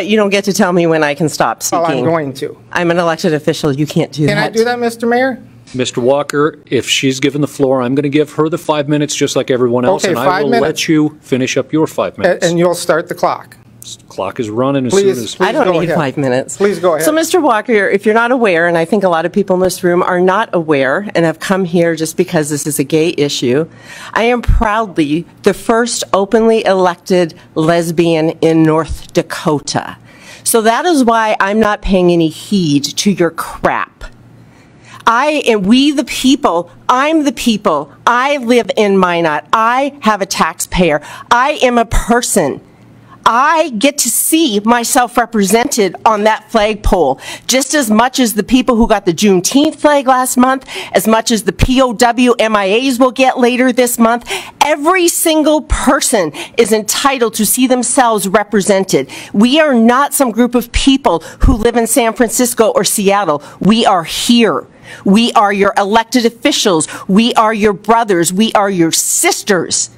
Uh, you don't get to tell me when I can stop Well, I'm going to. I'm an elected official. You can't do that. Can I do that, Mr. Mayor? Mr. Walker, if she's given the floor, I'm going to give her the five minutes, just like everyone else, Okay, and I will minutes. let you finish up your five A- minutes. And you'll start the clock. Clock is running as soon Please, as. please I don't go need ahead. five minutes. Please go ahead. So, Mr. Walker, if you're not aware, and I think a lot of people in this room are not aware and have come here just because this is a gay issue, I am proudly the first openly elected lesbian in North Dakota. So that is why I'm not paying any heed to your crap. I am we the people. I'm the people. I live in Minot. I have a taxpayer. I am a person. I get to see myself represented on that flagpole just as much as the people who got the Juneteenth flag last month, as much as the POW MIAs will get later this month. Every single person is entitled to see themselves represented. We are not some group of people who live in San Francisco or Seattle. We are here. We are your elected officials. We are your brothers. We are your sisters.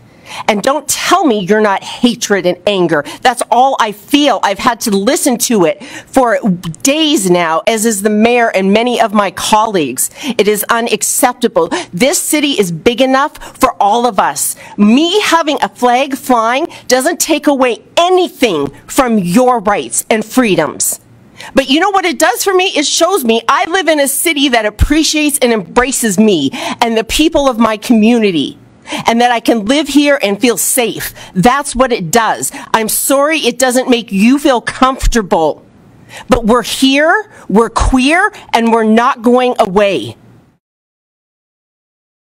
And don't tell me you're not hatred and anger. That's all I feel. I've had to listen to it for days now, as is the mayor and many of my colleagues. It is unacceptable. This city is big enough for all of us. Me having a flag flying doesn't take away anything from your rights and freedoms. But you know what it does for me? It shows me I live in a city that appreciates and embraces me and the people of my community. And that I can live here and feel safe. That's what it does. I'm sorry it doesn't make you feel comfortable. But we're here, we're queer, and we're not going away.